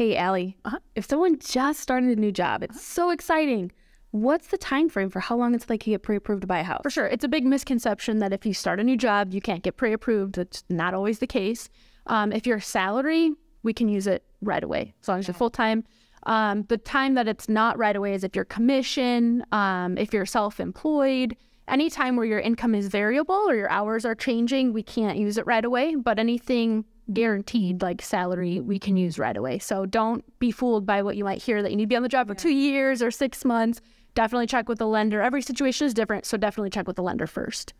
Hey, Allie, uh-huh. if someone just started a new job, it's so exciting. What's the time frame for how long until they can get pre-approved to buy a house? For sure, it's a big misconception that if you start a new job, you can't get pre-approved. That's not always the case. Um, if you're salary, we can use it right away as long as you're full time. Um, the time that it's not right away is if you're commission, um, if you're self-employed, Any time where your income is variable or your hours are changing, we can't use it right away. But anything guaranteed like salary we can use right away. So don't be fooled by what you might hear that you need to be on the job for two years or six months. Definitely check with the lender. Every situation is different, so definitely check with the lender first.